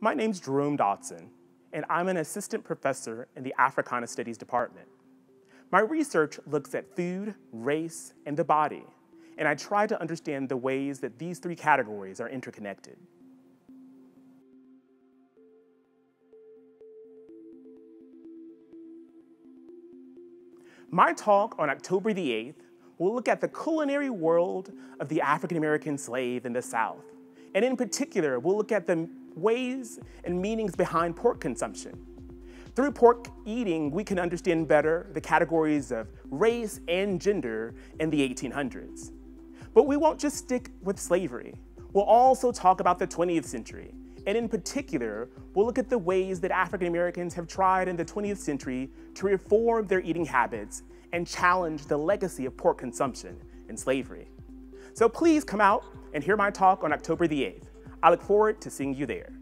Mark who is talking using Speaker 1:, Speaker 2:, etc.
Speaker 1: My name's Jerome Dotson, and I'm an assistant professor in the Africana Studies Department. My research looks at food, race, and the body, and I try to understand the ways that these three categories are interconnected. My talk on October the 8th will look at the culinary world of the African American slave in the South. And in particular, we'll look at the ways and meanings behind pork consumption. Through pork eating, we can understand better the categories of race and gender in the 1800s. But we won't just stick with slavery. We'll also talk about the 20th century. And in particular, we'll look at the ways that African Americans have tried in the 20th century to reform their eating habits and challenge the legacy of pork consumption and slavery. So please come out and hear my talk on October the 8th. I look forward to seeing you there.